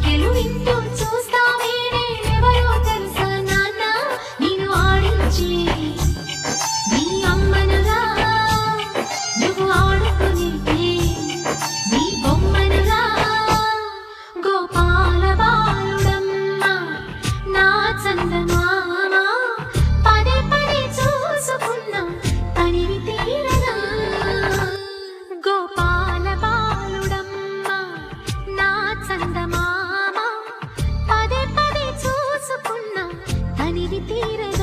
కోరికెలు వింటూ చూస్తావే నేనెవరో తెలుసా నాన్న? నిన్ను ఆడించి నీ అమ్మనగా ಸಿರಿ ತೀರ